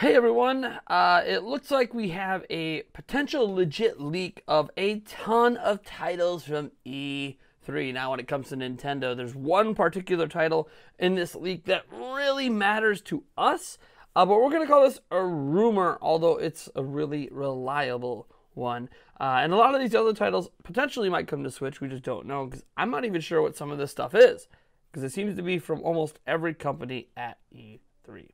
Hey everyone, uh, it looks like we have a potential legit leak of a ton of titles from E3. Now, when it comes to Nintendo, there's one particular title in this leak that really matters to us, uh, but we're going to call this a rumor, although it's a really reliable one. Uh, and a lot of these other titles potentially might come to Switch, we just don't know, because I'm not even sure what some of this stuff is, because it seems to be from almost every company at E3.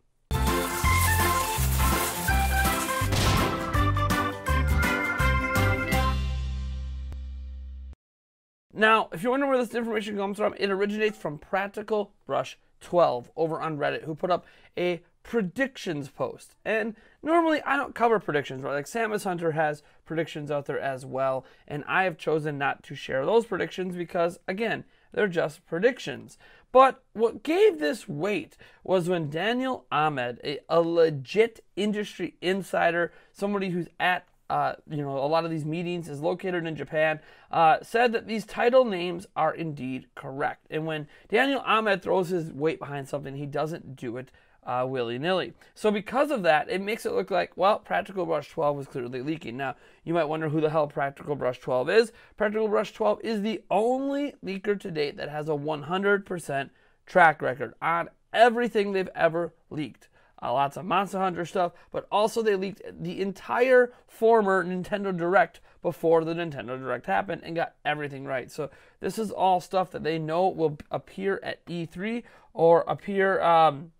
Now, if you're wondering where this information comes from, it originates from Practical Brush 12 over on Reddit, who put up a predictions post. And normally I don't cover predictions, right? Like Samus Hunter has predictions out there as well, and I have chosen not to share those predictions because, again, they're just predictions. But what gave this weight was when Daniel Ahmed, a, a legit industry insider, somebody who's at uh, you know, a lot of these meetings is located in Japan, uh, said that these title names are indeed correct. And when Daniel Ahmed throws his weight behind something, he doesn't do it uh, willy nilly. So, because of that, it makes it look like, well, Practical Brush 12 was clearly leaking. Now, you might wonder who the hell Practical Brush 12 is. Practical Brush 12 is the only leaker to date that has a 100% track record on everything they've ever leaked uh, lots of Monster Hunter stuff, but also they leaked the entire former Nintendo Direct before the Nintendo Direct happened and got everything right. So this is all stuff that they know will appear at E3 or appear. Um,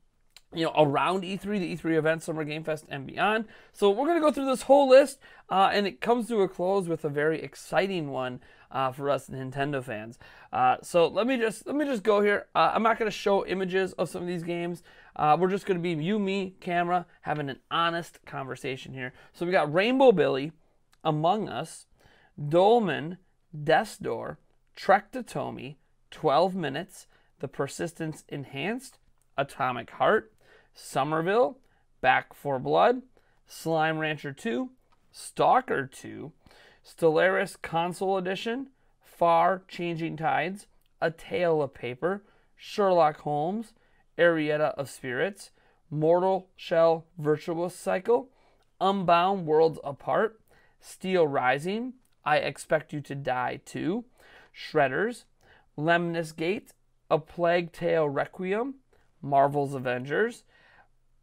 you know, around E3, the E3 event, Summer Game Fest, and beyond. So we're going to go through this whole list, uh, and it comes to a close with a very exciting one uh, for us Nintendo fans. Uh, so let me just let me just go here. Uh, I'm not going to show images of some of these games. Uh, we're just going to be you, me, camera, having an honest conversation here. So we got Rainbow Billy, Among Us, Dolmen, Death's Door, Trek to Yomi, 12 Minutes, The Persistence Enhanced, Atomic Heart, Somerville, Back for Blood, Slime Rancher 2, Stalker 2, Stellaris Console Edition, Far Changing Tides, A Tale of Paper, Sherlock Holmes, Arietta of Spirits, Mortal Shell Virtuous Cycle, Unbound Worlds Apart, Steel Rising, I Expect You to Die Too, Shredders, Lemnis Gate, A Plague Tale Requiem, Marvel's Avengers,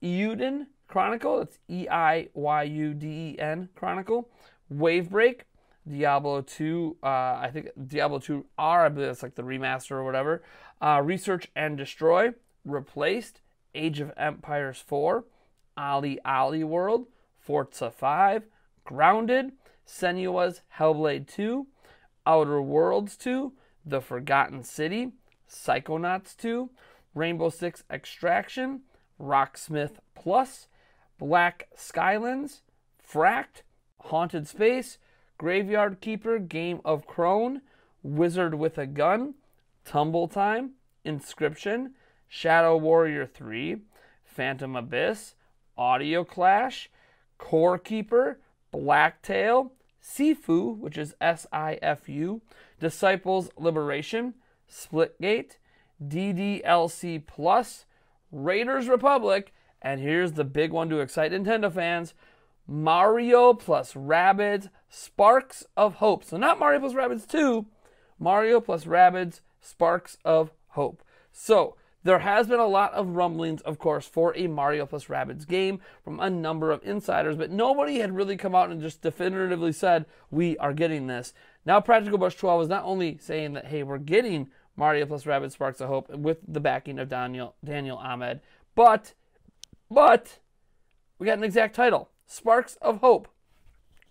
Euden Chronicle, it's E I Y U D E N Chronicle, Wavebreak, Diablo 2, uh, I think Diablo 2 R, I believe it's like the remaster or whatever, uh, Research and Destroy, Replaced, Age of Empires 4, OlliOlli World, Forza 5, Grounded, Senua's Hellblade 2, Outer Worlds 2, The Forgotten City, Psychonauts 2, Rainbow Six Extraction, Rocksmith Plus, Black Skylands, Fract, Haunted Space, Graveyard Keeper, Game of Crone, Wizard with a Gun, Tumble Time, Inscription, Shadow Warrior 3, Phantom Abyss, Audio Clash, Core Keeper, Blacktail, Sifu, which is S I F U, Disciples Liberation, Splitgate, DDLC Plus, Raiders Republic, and here's the big one to excite Nintendo fans Mario plus Rabbids Sparks of Hope. So, not Mario plus Rabbids 2, Mario plus Rabbids Sparks of Hope. So, there has been a lot of rumblings, of course, for a Mario plus Rabbids game from a number of insiders, but nobody had really come out and just definitively said, we are getting this. Now, Practical Brush 12 is not only saying that, hey, we're getting Mario plus Rabbids Sparks of Hope with the backing of Daniel, Daniel Ahmed, but, but, we got an exact title Sparks of Hope.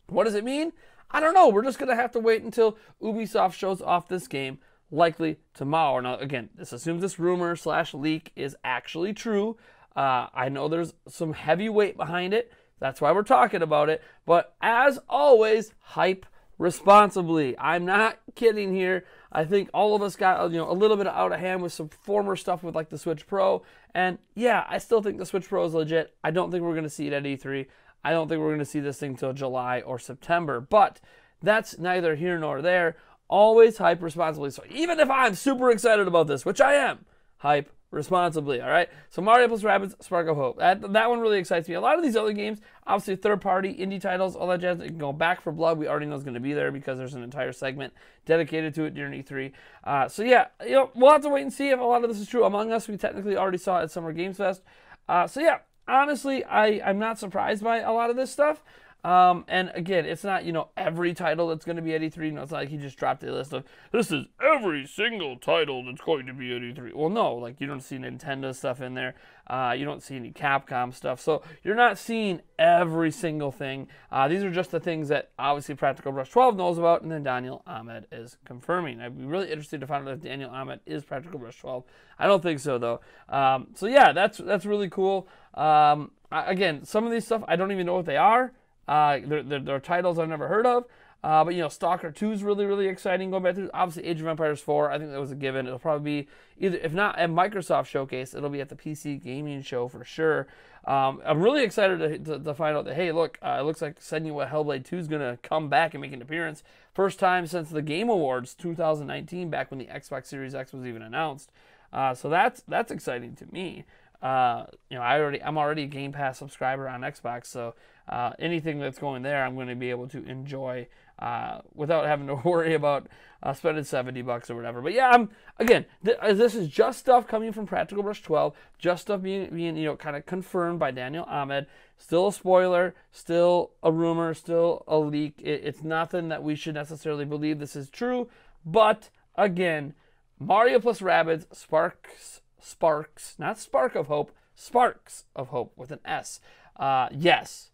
What does it mean? I don't know. We're just going to have to wait until Ubisoft shows off this game likely tomorrow. Now, again, this assumes this rumor slash leak is actually true. Uh, I know there's some heavy weight behind it. That's why we're talking about it. But as always, hype responsibly. I'm not kidding here. I think all of us got you know a little bit out of hand with some former stuff with like the Switch Pro, and yeah, I still think the Switch Pro is legit. I don't think we're going to see it at E3. I don't think we're going to see this thing till July or September. But that's neither here nor there always hype responsibly. So even if I'm super excited about this, which I am, hype responsibly. All right. So Mario plus Rabbids, Spark of Hope. That that one really excites me. A lot of these other games, obviously third party indie titles, all that jazz. You can go Back for Blood. We already know is going to be there because there's an entire segment dedicated to it during E3. Uh, so yeah, you know, we'll have to wait and see if a lot of this is true. Among Us, we technically already saw it at Summer Games Fest. Uh, so yeah, honestly, I I'm not surprised by a lot of this stuff. Um, and again, it's not, you know, every title that's going to be at E3. You know, it's not like he just dropped a list of, this is every single title that's going to be at E3. Well, no, like you don't see Nintendo stuff in there. Uh, you don't see any Capcom stuff. So you're not seeing every single thing. Uh, these are just the things that obviously Practical Brush 12 knows about and then Daniel Ahmed is confirming. I'd be really interested to find out if Daniel Ahmed is Practical Brush 12. I don't think so though. Um, so yeah, that's, that's really cool. Um, again, some of these stuff, I don't even know what they are. Uh, they're, they're, they're, titles I've never heard of. Uh, but you know, Stalker 2 is really, really exciting. Going back to obviously Age of Empires 4, I think that was a given. It'll probably be either, if not at Microsoft Showcase, it'll be at the PC Gaming Show for sure. Um, I'm really excited to, to, to, find out that hey, look, uh, it looks like Senua Hellblade 2 is gonna come back and make an appearance. First time since the Game Awards 2019, back when the Xbox Series X was even announced. Uh, so that's that's exciting to me. Uh, you know, I already I'm already a Game Pass subscriber on Xbox, so uh, anything that's going there, I'm going to be able to enjoy uh, without having to worry about uh, spending 70 bucks or whatever. But yeah, I'm again, th- uh, this is just stuff coming from Practical Brush 12, just stuff being, being you know kind of confirmed by Daniel Ahmed. Still a spoiler, still a rumor, still a leak. It, it's nothing that we should necessarily believe this is true. But again, Mario plus Rabbids sparks, sparks, not spark of hope, sparks of hope with an S. Uh, yes,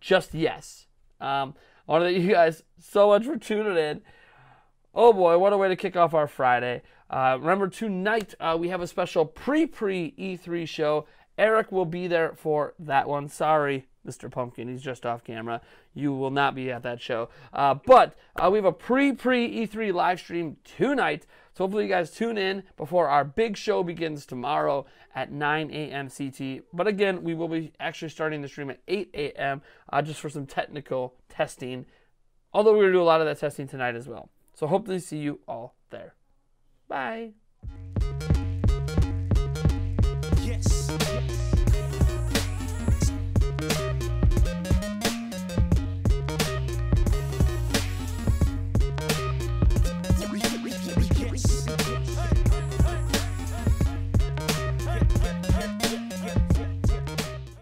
just yes. Um, I want to thank you guys so much for tuning in. Oh boy, what a way to kick off our Friday. Uh, remember, tonight uh, we have a special pre pre E3 show. Eric will be there for that one. Sorry, Mr. Pumpkin, he's just off camera. You will not be at that show. Uh, but uh, we have a pre pre E3 live stream tonight. So hopefully you guys tune in before our big show begins tomorrow at 9 a.m. CT. But again, we will be actually starting the stream at 8 a.m. Uh, just for some technical testing. Although we're going to do a lot of that testing tonight as well. So hopefully see you all there. Bye.